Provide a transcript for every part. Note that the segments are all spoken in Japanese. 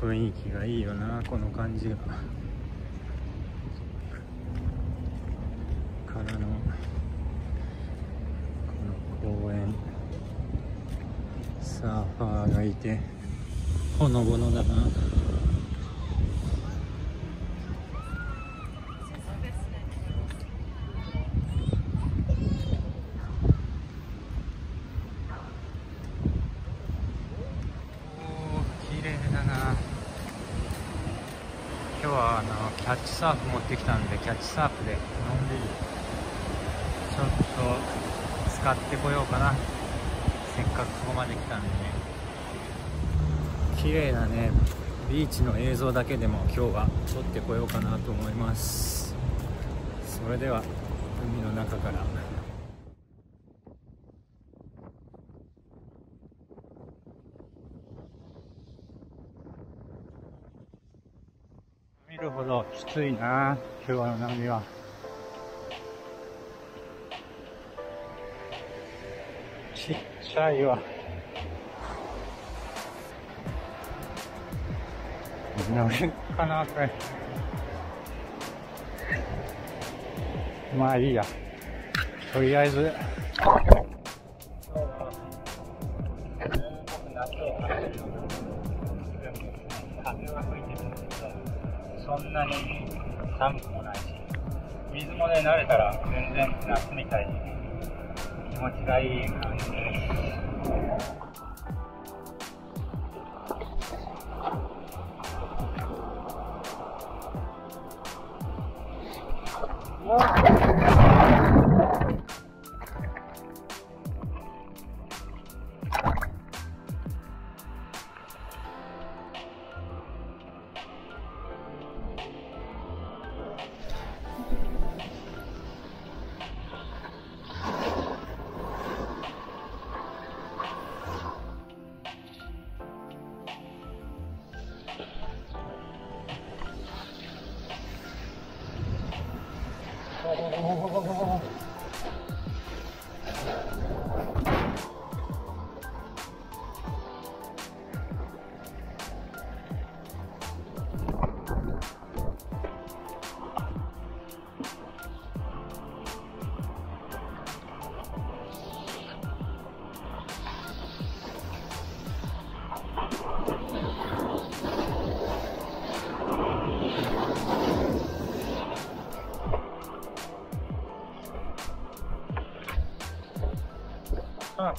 雰囲気がいいよなこの感じが。からのこの公園。サーファーがいてほのぼのだなおー綺麗だな今日はあのキャッチサーフ持ってきたんでキャッチサーフでのんびりちょっと使ってこようかな。せっかくここまで来たんでね。綺麗なねビーチの映像だけでも今日は撮ってこようかなと思います。それでは海の中から。るほど。きついな今日の波は。ちっちゃいわ。乗れかなこれ。まあいいや。とりあえず。風は吹いてるそんなに寒くもないし水もね慣れたら全然夏みたいに気持ちがいい感じで。すほうほうほうほうほう。あ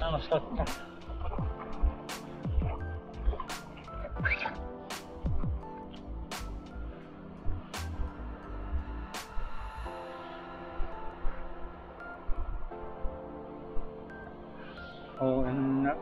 楽しかった。公園の